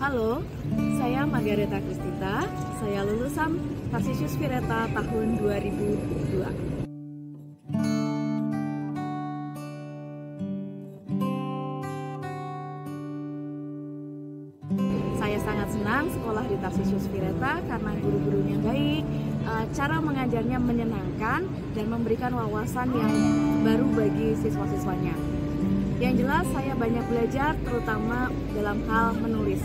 Halo, saya Margareta Kristita. Saya lulusan Tarsisius Vireta tahun 2002. Saya sangat senang sekolah di Tarsisius Vireta karena guru-gurunya baik, eh, cara mengajarnya menyenangkan, dan memberikan wawasan yang baru bagi siswa-siswanya. Yang jelas saya banyak belajar terutama dalam hal menulis.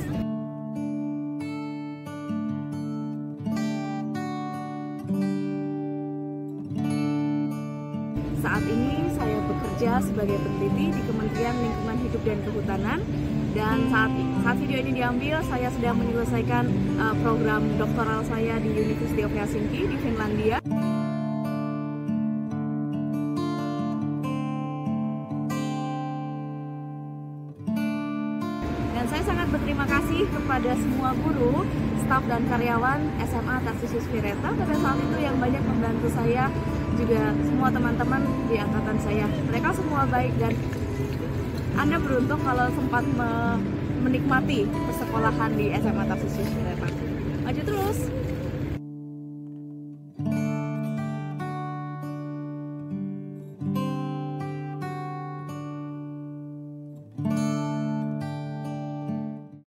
Saat ini saya bekerja sebagai peneliti di Kementerian Lingkungan Hidup dan Kehutanan dan saat saat video ini diambil saya sedang menyelesaikan uh, program doktoral saya di University of Helsinki di Finlandia. Dan saya sangat berterima kasih kepada semua guru, staf dan karyawan SMA Tarsisius Vireta pada saat itu yang banyak membantu saya juga semua teman-teman di angkatan saya. Mereka semua baik dan Anda beruntung kalau sempat me menikmati persekolahan di SMA Tarsisius Vireta. Maju terus!